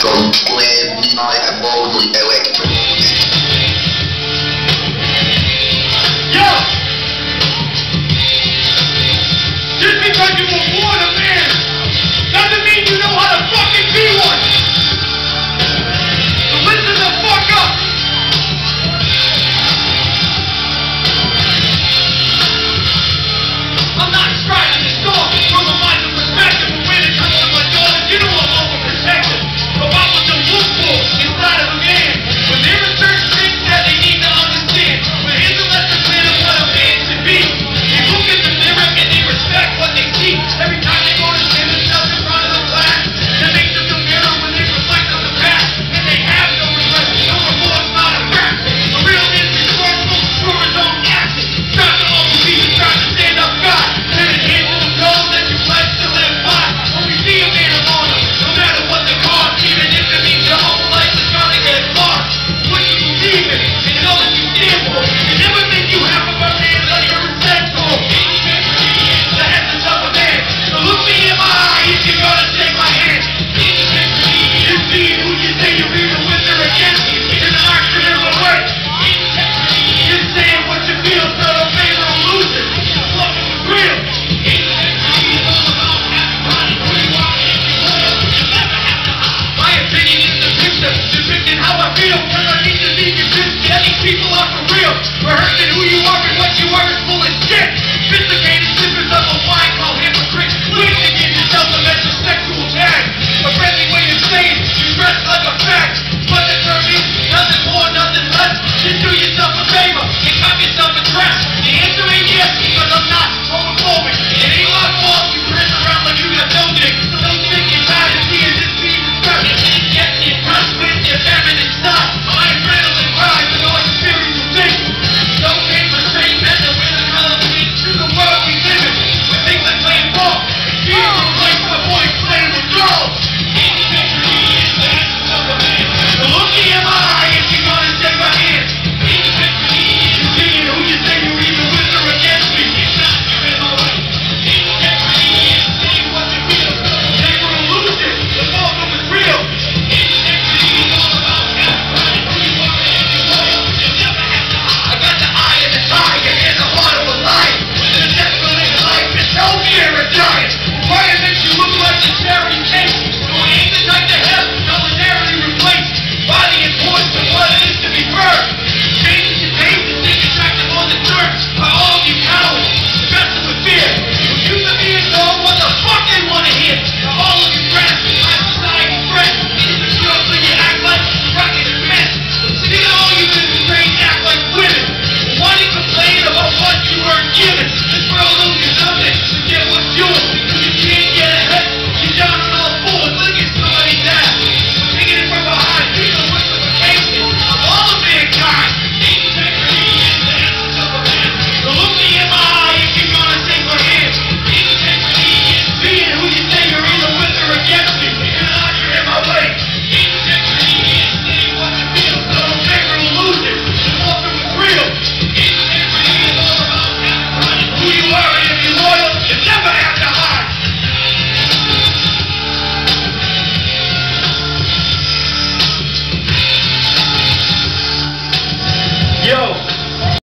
From Glen, like boldly electric. Need